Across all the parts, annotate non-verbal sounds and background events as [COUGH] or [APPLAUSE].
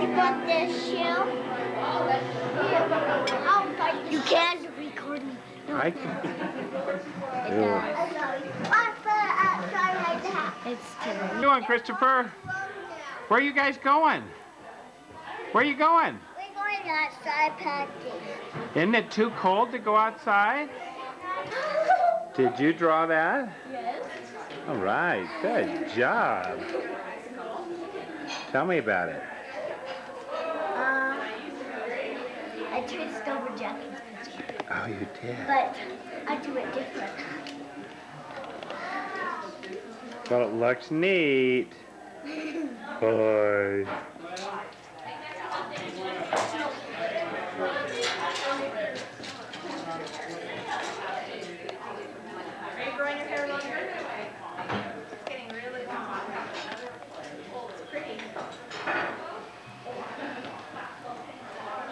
You got this shoe? You can't record me. No, I it does. It's uh, uh, What terrible. you doing, Christopher? Where are you guys going? Where are you going? We're going outside practice. Isn't it too cold to go outside? [LAUGHS] Did you draw that? Yes. All right, good job. Tell me about it. Um, I traced over Jackie's picture, Oh, you did. but I do it different. Well, it looks neat. [LAUGHS] Boy. Are you growing your hair longer? It's getting really long. It's pretty. Sure are nice windows here. Oh, maybe that's what it is. It should be. You should have, this is exactly how Wendy likes her. And her hair was totally, I mean, and her hair was down to here,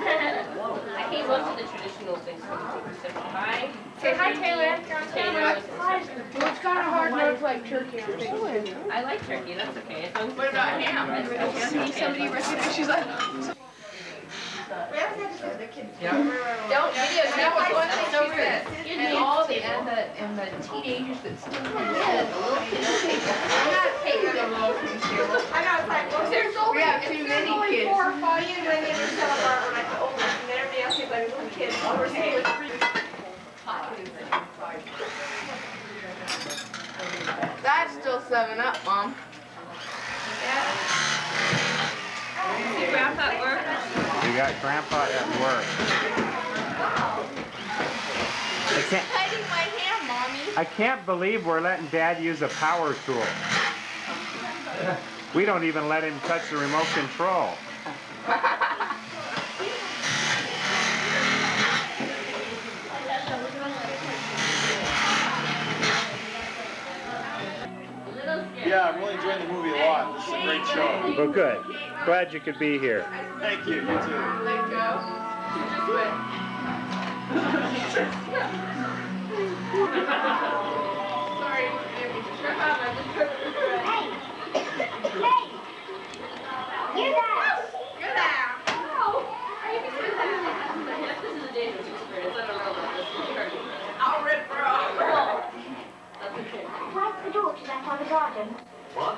I will, but I hate most of the traditional things for the. Hi. Say hi, Taylor. Potatoes and stuff. Well, it's got a hard nose like turkey on things. I like turkey, that's okay. As long as What about ham? Ham's See somebody as recognize, she's like, Don't videotape That was one thing she said. And all the, and the, and the teenagers that still have kids, the little kids. I'm not taking them low from Sheila. I know, it's like, well, there's only, We have if too there's many only kids. four or five, you and then there's some of our, like the oldest, and then everybody else is like little kids. So we're saying with three. That's still seven up, mom. See Grandpa at work? You got Grandpa at work. I can't, Hiding my hand, mommy. I can't believe we're letting Dad use a power tool. We don't even let him touch the remote control. [LAUGHS] great show. Well, good. Glad you could be here. Thank you. You too. Let go. Just went. Sorry, maybe just shut up. I just took it. Hey! Hey! You there! Good now. This is a dangerous experience, I don't know about this. I'll rip her off. That's okay. Where's the door to that other garden? What?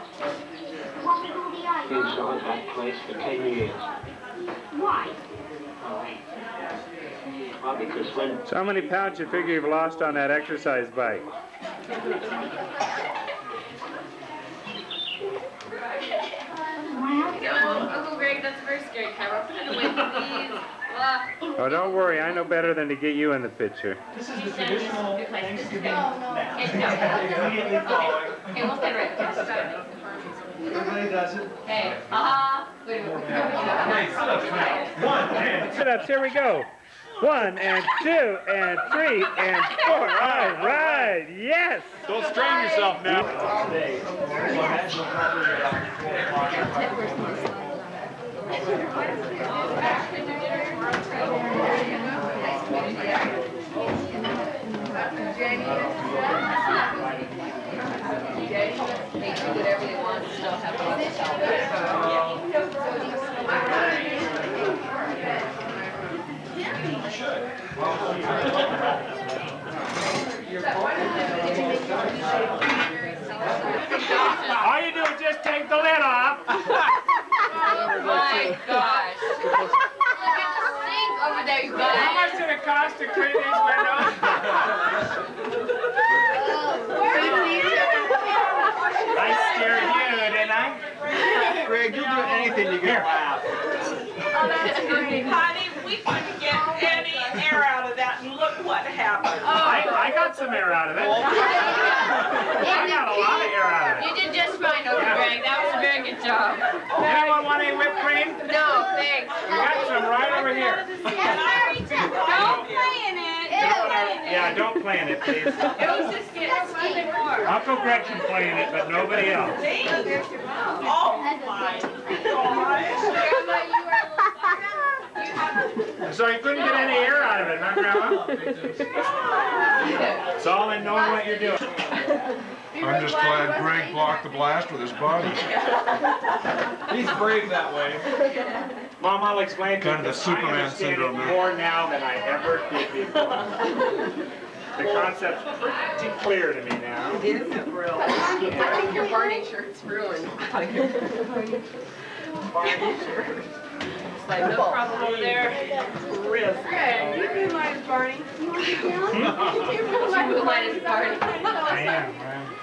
What we call the eye garden? Inside that place for 10 years. Why? Why, because when So how many pounds you figure you've lost on that exercise bike? No, Uncle Greg, that's a very scary camera. Put it away, please. Oh, don't worry. I know better than to get you in the picture. This is the traditional Thanksgiving nap. Okay, no. Immediately following. Okay, we'll stand right there. Everybody does it. Hey, uh-huh. Wait a minute. One, and Sit ups. Here we go. One and two and three and four. All right. Yes. don't strain yourself now. They [LAUGHS] do whatever they want, still have all the salvation. All you do is just take the lid off. [LAUGHS] Oh my gosh. Look at the sink over there, you guys. How much did it cost to clean these windows? I scared you, didn't I? Greg, you'll do anything to get a laugh. Honey, we couldn't get any air out of that, and look what happened. I, I got some air out of it. [LAUGHS] I got a lot of air out of it. You did just fine, Uncle Greg. That was a very good job. Anyone want any whipped cream? No, thanks. We got some right over here. Don't play in it. Yeah, don't play in it, please. It was just getting more. Uncle Greg can play in it, but nobody else. Oh, my gosh. Grandma, you are a little You have So you couldn't get any air out of it, huh, Grandma? It's all in knowing what you're doing. I'm just glad Greg blocked the blast with his body. He's brave that way. Mom, I'll explain to you. Kind of the Superman syndrome. More now than I ever did before. The concept's pretty clear to me now. Is it real? I think your Barney shirt's ruined. It's like no problem over there. Greg, you realize, Barney? You moonlight as Barney. [LAUGHS] I am, man.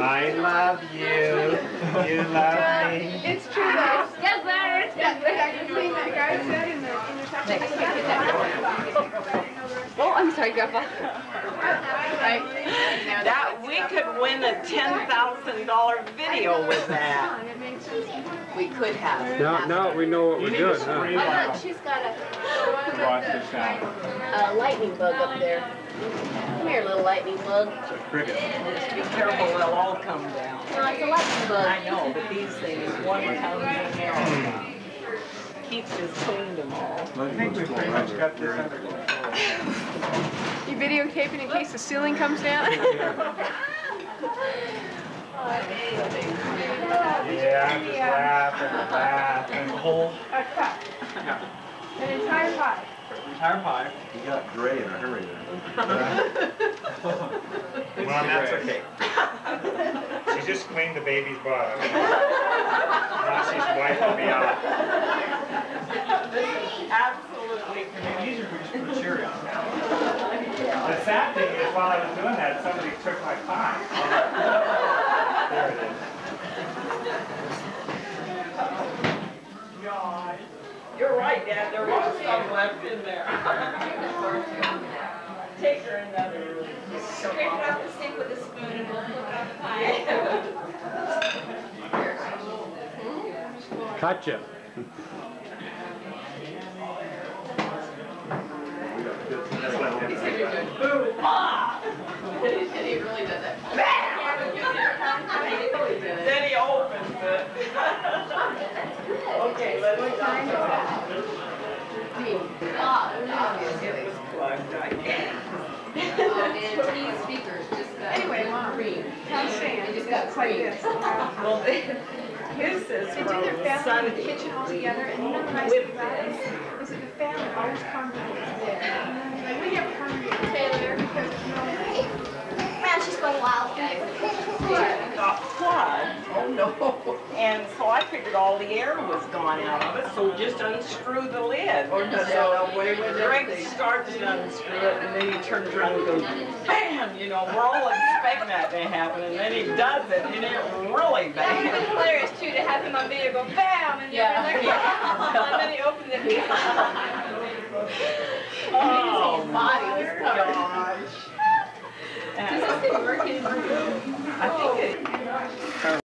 I love you. You love me. It's true though. Yes, Larry. That, that thing that guy said in the, in the section. Oh, I'm sorry, Grandpa. Right? That, we could win a ten thousand dollar video with that. We could have. No, no, we know what we're doing. scream I thought she's got a, to watch this sound. a lightning bug up there. Come here, little lightning bug. It's a Cricket. Be careful, they'll all come down. No, it's a lightning bug. I know, but these things, one comes in keeps us clean them all. I think we pretty much got this under control. You videotaping in case the ceiling comes down? [LAUGHS] Yeah, I'm just laughing and laughing. Whole A cup. An entire pie. entire pie. He got Gray in a hurry there. [LAUGHS] Well, that's okay. She just cleaned the baby's butt. Now she's wiping me out. Absolutely. Easier if we just put a cherry on it. The sad thing is, while I was doing that, somebody took my pie. There it is. You're right, Dad, there was some left in there. Take her another room. Scrape it off the sink with a spoon and we'll put it on the pie. [LAUGHS] Gotcha. And ah! he [LAUGHS] really does it. Then he opens it. Okay, let's stop. Ah, obviously. It was plugged, I guess. And speakers, just got Anyway, Mom. cream. I'm saying, They just got like cream. this. Well, they- [LAUGHS] his is They do their family in the kitchen all together, and you know the nice thing about it is that the family always congregates there. Like, we never congregate Taylor because, you know, Man, she's going wild. Got plugged. Oh, no. And so I figured all the air was gone out of it, so just unscrew the lid. So Greg starts to unscrew it, and then he turns around and goes, bam, you know, we're all expecting that to happen, and then he does it, and it really [LAUGHS] That would have bad. been hilarious too, to have him on video go bam, and Yeah. then you're like, [LAUGHS] and then he opened it. Oh, [LAUGHS] His body was gosh. Does this thing work anymore? I think it,